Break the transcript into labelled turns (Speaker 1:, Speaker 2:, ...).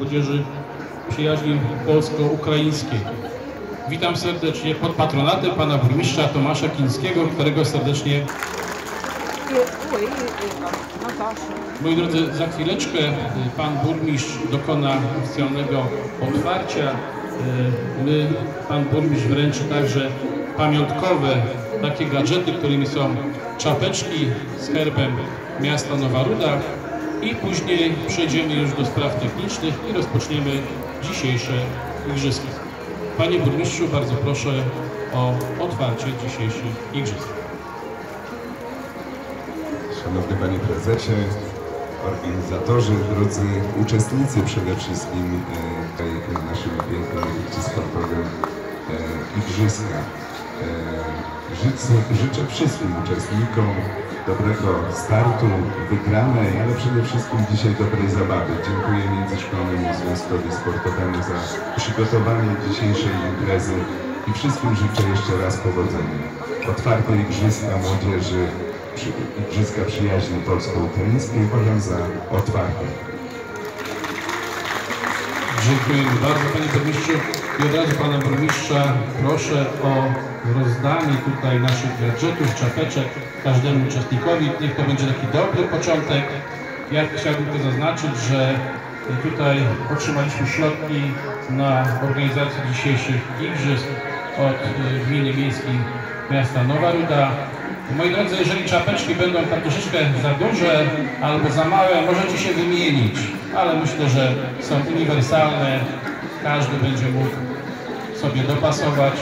Speaker 1: młodzieży przyjaźni polsko-ukraińskiej. Witam serdecznie pod patronatem pana burmistrza Tomasza Kińskiego, którego serdecznie... Moi drodzy, za chwileczkę y, pan burmistrz dokona oficjalnego otwarcia. Y, my, pan burmistrz wręczy także pamiątkowe takie gadżety, którymi są czapeczki z herbem miasta Nowa Ruda, i później przejdziemy już do spraw technicznych i rozpoczniemy dzisiejsze igrzyska. Panie burmistrzu, bardzo proszę o otwarcie dzisiejszych igrzysk.
Speaker 2: Szanowny Panie Prezesie, organizatorzy, drodzy uczestnicy przede wszystkim e, na naszym pięknym sportowym e, Igrzyska. E, życzę, życzę wszystkim uczestnikom dobrego startu, wygranej, ale przede wszystkim dzisiaj dobrej zabawy. Dziękuję Międzyszkolnemu Związkowi Sportowemu za przygotowanie dzisiejszej imprezy i wszystkim życzę jeszcze raz powodzenia. Otwarte Igrzyska Młodzieży Igrzyska Przyjaźni Polsko-Ukraińskiej uważam za otwarte.
Speaker 1: Dziękujemy bardzo Panie Burmistrzu. I od razu Pana Burmistrza proszę o rozdanie tutaj naszych gadżetów, czapeczek każdemu uczestnikowi. Niech to będzie taki dobry początek. Ja chciałbym tylko zaznaczyć, że tutaj otrzymaliśmy środki na organizację dzisiejszych igrzysk od Gminy Miejskiej Miasta Nowa Ruda. Moi drodzy, jeżeli czapeczki będą tam troszeczkę za duże albo za małe, możecie się wymienić, ale myślę, że są uniwersalne. Każdy będzie mógł sobie dopasować.